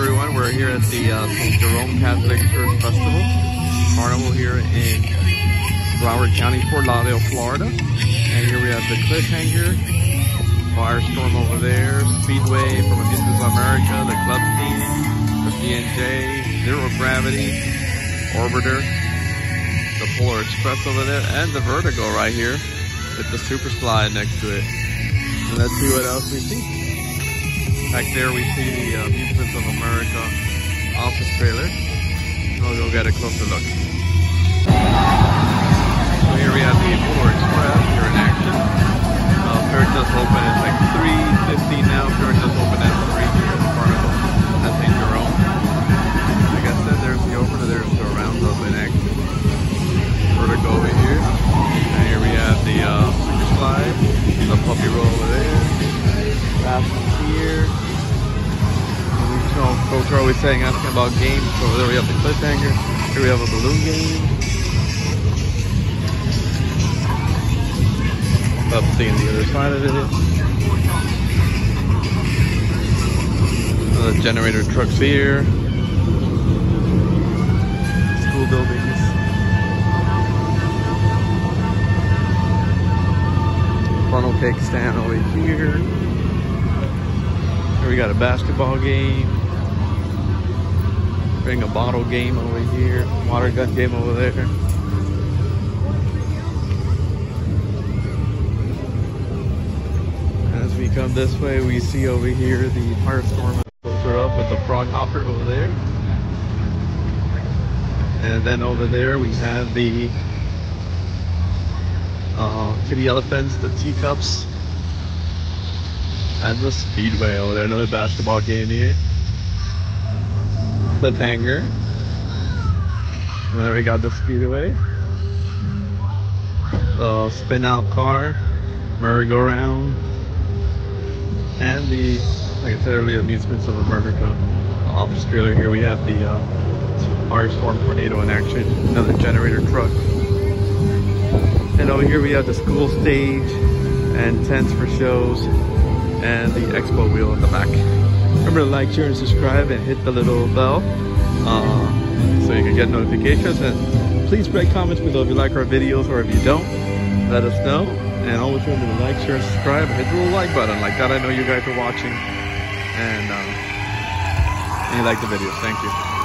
everyone. We're here at the uh, St. Jerome Catholic Church Festival Carnival here in Broward County, Fort Lauderdale, Florida. And here we have the Cliffhanger, Firestorm over there, Speedway from of America, the Club scene, the B&J, Zero Gravity, Orbiter, the Polar Express over there, and the Vertigo right here with the Super Slide next to it. And let's see what else we see. Back there we see the uh, office trailer. We'll go get a closer look. So here we have the Polar Express here in action. Uh, fair just open, are always saying, asking about games. Over there we have the cliffhanger. Here we have a balloon game. Up seeing the other side of it. The generator trucks here. School buildings. Funnel cake stand over here. Here we got a basketball game. A bottle game over here. Water gun game over there. As we come this way, we see over here the firestorm closer up with the frog hopper over there. And then over there we have the uh, kiddie elephants, the teacups, and the speedway over there. Another basketball game here. Cliffhanger. There we got the speedway. The spin out car, merry-go-round, and the, like I said earlier, amusements of America. Office trailer here. We have the uh, Firestorm Tornado in action. Another generator truck. And over here we have the school stage and tents for shows and the expo wheel in the back. Remember to like, share, and subscribe and hit the little bell uh, so you can get notifications. And please write comments below if you like our videos or if you don't, let us know. And always remember to like, share, and subscribe and hit the little like button. Like that I know you guys are watching and, um, and you like the videos. Thank you.